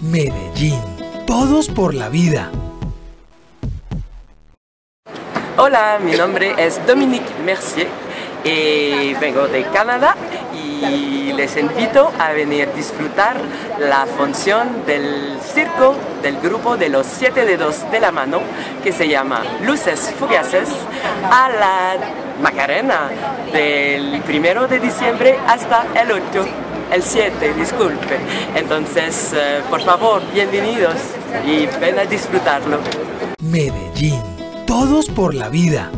Medellín. Todos por la vida. Hola, mi nombre es Dominique Mercier y vengo de Canadá y les invito a venir a disfrutar la función del circo del grupo de los siete dedos de la mano que se llama Luces Fugaces a la Macarena del primero de diciembre hasta el 8 el 7, disculpe. Entonces, eh, por favor, bienvenidos y ven a disfrutarlo. Medellín. Todos por la vida.